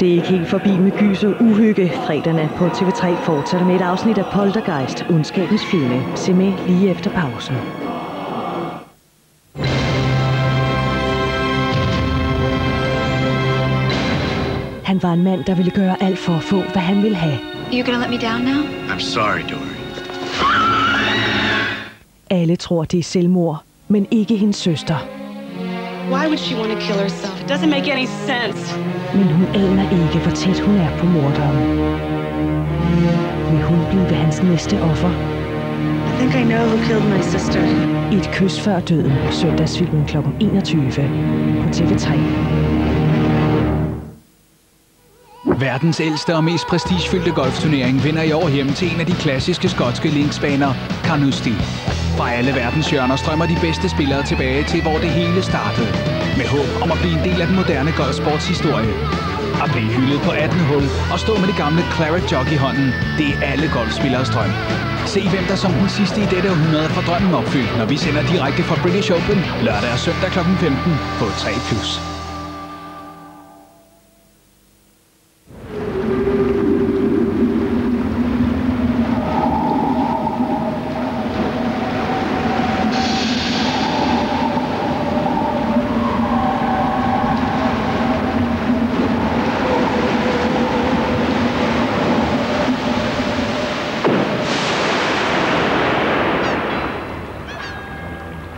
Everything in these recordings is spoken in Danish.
Det er ikke helt forbi med gys og uhygge. Fredag nat på TV3 fortsætter med et afsnit af Poltergeist, ondskabens fjende. Se med lige efter pausen. Han var en mand, der ville gøre alt for at få, hvad han ville have. You're gonna let me down now? I'm sorry, Dory. Alle tror, det er selvmord, men ikke hendes søster. Why would she want to kill herself? It doesn't make any sense. Men hun aner ikke, hvor tæt hun er på morderen. Vil hun blive hans næste offer? I think I know who killed my sister. Et kys før døden, søndagsfilmen kl. 21 på TV3. Verdens ældste og mest prestigefyldte golfturnering vender i år hjem til en af de klassiske skotske linksbaner, Carnoustie. Fra alle verdens hjørner strømmer de bedste spillere tilbage til, hvor det hele startede. Med håb om at blive en del af den moderne golfsports historie. At blive hyldet på 18 hul og stå med det gamle Claret Jog i hånden, det er alle golfspillers drøm. Se hvem der som den sidste i dette århundrede får drømmen opfyldt, når vi sender direkte fra British Open lørdag og søndag kl. 15 på 3+.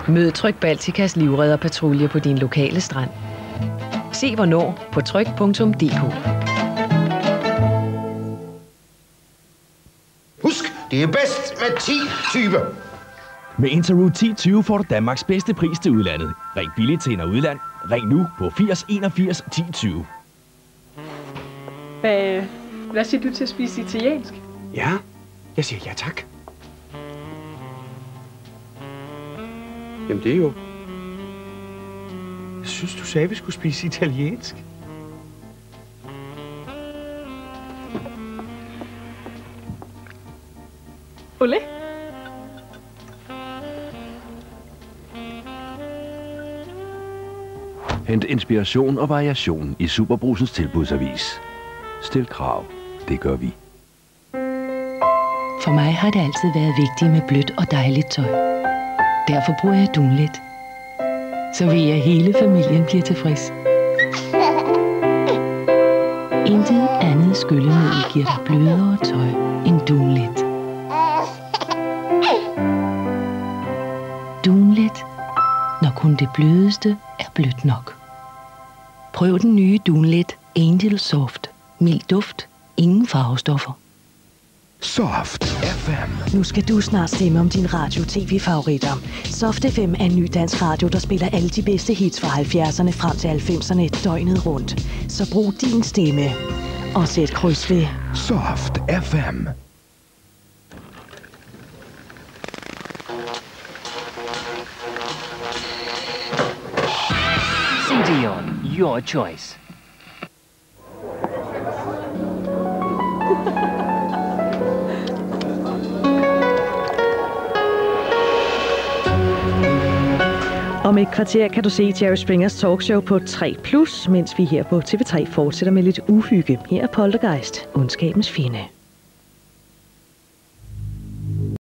Mød Tryg Baltikas livredderpatrulje på din lokale strand. Se hvornår på tryg.dk. Husk, det er bedst med 10-20. Med Interroute 1020 får du Danmarks bedste pris til udlandet. Ring billigt til og udland. Ring nu på 80 81 1020. Hvad, hvad siger du til at spise italiensk? Ja, jeg siger ja tak. Jamen det er jo... Jeg synes, du sagde, at vi skulle spise italiensk. Ole? Hent inspiration og variation i Superbrusens tilbudsavis. Stil krav. Det gør vi. For mig har det altid været vigtigt med blødt og dejligt tøj. Derfor bruger jeg Dunlet. Så ved jeg, at hele familien bliver tilfreds. Intet andet skyllemiddel giver dig blødere tøj end Dunlet. Dunlet, når kun det blødeste er blødt nok. Prøv den nye Dunlet Angel Soft. Mild duft, ingen farvestoffer. Soft FM. Nu skal du snart stemme om din radio-tv-favoritter. Soft FM er en ny dansk radio, der spiller alle de bedste hits fra 70'erne frem til 90'erne døgnet rundt. Så brug din stemme. Og sæt kryds ved. Soft FM. CDON, your choice. Om et kvarter kan du se Jerry Springers talkshow på 3+, mens vi her på TV3 fortsætter med lidt uhygge. Her er Poltergeist, ondskabens fjende.